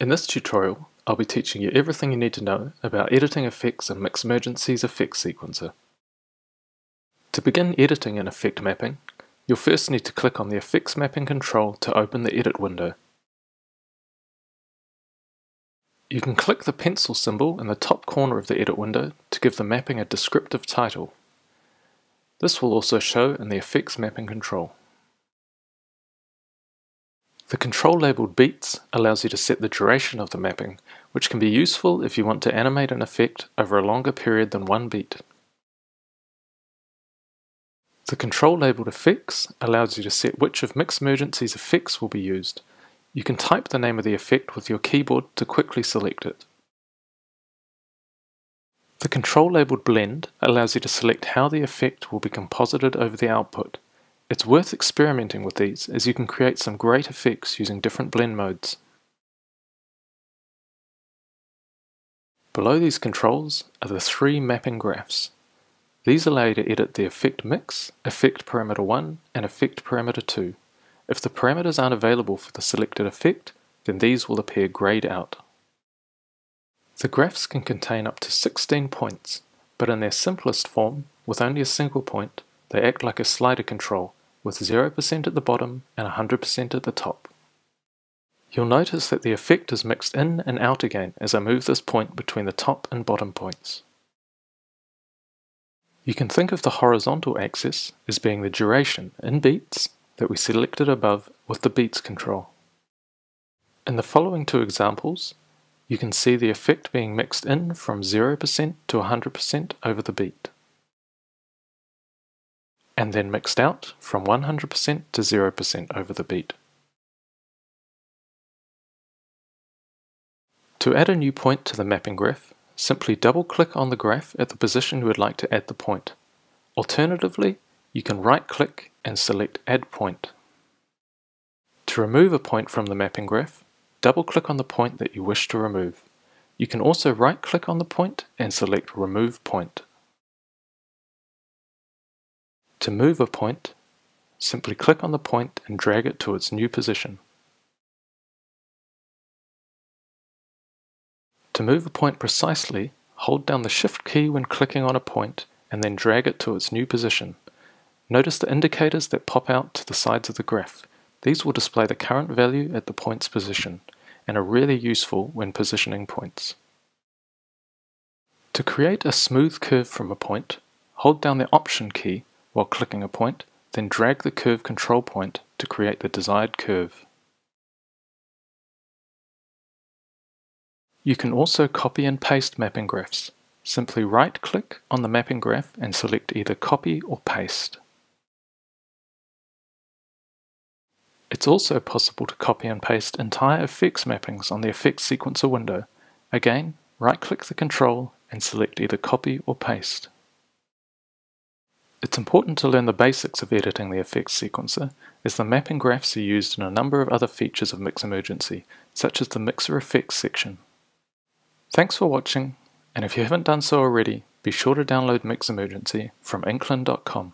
In this tutorial, I'll be teaching you everything you need to know about editing effects in Mixemergency's effect sequencer. To begin editing an effect mapping, you'll first need to click on the Effects Mapping control to open the Edit window. You can click the pencil symbol in the top corner of the Edit window to give the mapping a descriptive title. This will also show in the Effects Mapping control. The control labeled beats allows you to set the duration of the mapping, which can be useful if you want to animate an effect over a longer period than one beat. The control labeled effects allows you to set which of Mixemergency's effects will be used. You can type the name of the effect with your keyboard to quickly select it. The control labeled blend allows you to select how the effect will be composited over the output. It's worth experimenting with these as you can create some great effects using different blend modes. Below these controls are the three mapping graphs. These allow you to edit the effect mix, effect parameter 1 and effect parameter 2. If the parameters aren't available for the selected effect, then these will appear grayed out. The graphs can contain up to 16 points, but in their simplest form, with only a single point, they act like a slider control, with 0% at the bottom and 100% at the top. You'll notice that the effect is mixed in and out again as I move this point between the top and bottom points. You can think of the horizontal axis as being the duration in beats that we selected above with the beats control. In the following two examples, you can see the effect being mixed in from 0% to 100% over the beat and then mixed out from 100% to 0% over the beat. To add a new point to the mapping graph, simply double-click on the graph at the position you would like to add the point. Alternatively, you can right-click and select Add Point. To remove a point from the mapping graph, double-click on the point that you wish to remove. You can also right-click on the point and select Remove Point. To move a point, simply click on the point and drag it to its new position. To move a point precisely, hold down the Shift key when clicking on a point and then drag it to its new position. Notice the indicators that pop out to the sides of the graph. These will display the current value at the point's position and are really useful when positioning points. To create a smooth curve from a point, hold down the Option key while clicking a point, then drag the curve control point to create the desired curve. You can also copy and paste mapping graphs. Simply right-click on the mapping graph and select either copy or paste. It's also possible to copy and paste entire effects mappings on the effects sequencer window. Again, right-click the control and select either copy or paste. It's important to learn the basics of editing the effects sequencer, as the mapping graphs are used in a number of other features of Mixemergency, such as the Mixer Effects section. Thanks for watching, and if you haven't done so already, be sure to download Mixemergency from inklen.com.